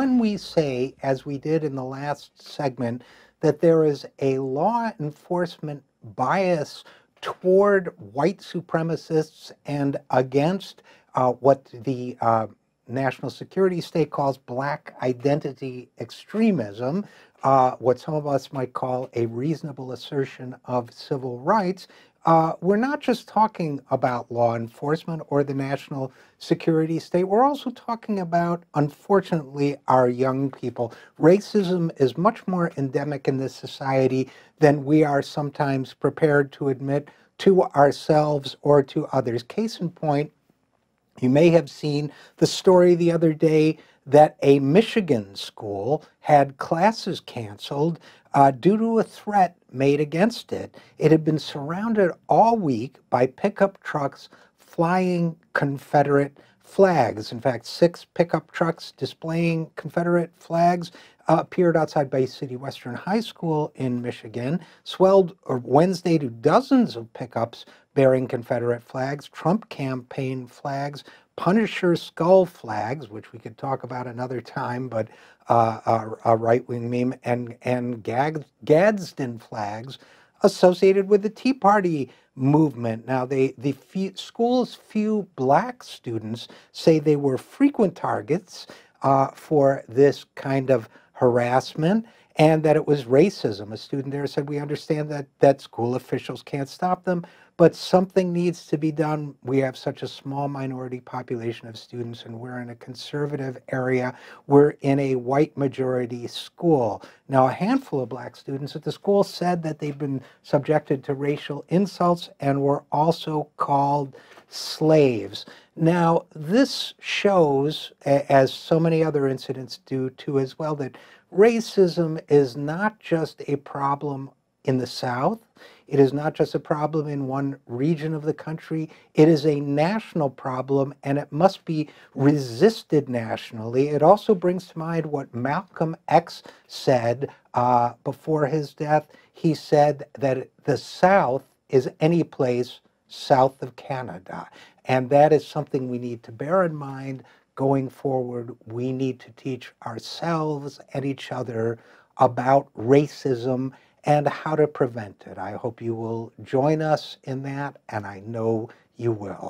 when we say, as we did in the last segment, that there is a law enforcement bias toward white supremacists and against uh, what the uh, national security state calls black identity extremism, uh, what some of us might call a reasonable assertion of civil rights, uh, we're not just talking about law enforcement or the national security state. We're also talking about, unfortunately, our young people. Racism is much more endemic in this society than we are sometimes prepared to admit to ourselves or to others. Case in point, you may have seen the story the other day that a Michigan school had classes canceled uh, due to a threat made against it. It had been surrounded all week by pickup trucks flying Confederate flags. In fact, six pickup trucks displaying Confederate flags uh, appeared outside Bay City Western High School in Michigan, swelled Wednesday to dozens of pickups bearing Confederate flags, Trump campaign flags, Punisher skull flags, which we could talk about another time, but uh, a, a right-wing meme, and and Gag, Gadsden flags associated with the Tea Party movement. Now, they the few, school's few black students say they were frequent targets uh, for this kind of harassment and that it was racism. A student there said, we understand that, that school officials can't stop them, but something needs to be done. We have such a small minority population of students and we're in a conservative area. We're in a white majority school. Now, a handful of black students at the school said that they've been subjected to racial insults and were also called slaves. Now, this shows, as so many other incidents do too as well, that racism is not just a problem in the South. It is not just a problem in one region of the country. It is a national problem and it must be resisted nationally. It also brings to mind what Malcolm X said uh, before his death. He said that the South is any place south of Canada. And that is something we need to bear in mind going forward, we need to teach ourselves and each other about racism and how to prevent it. I hope you will join us in that, and I know you will.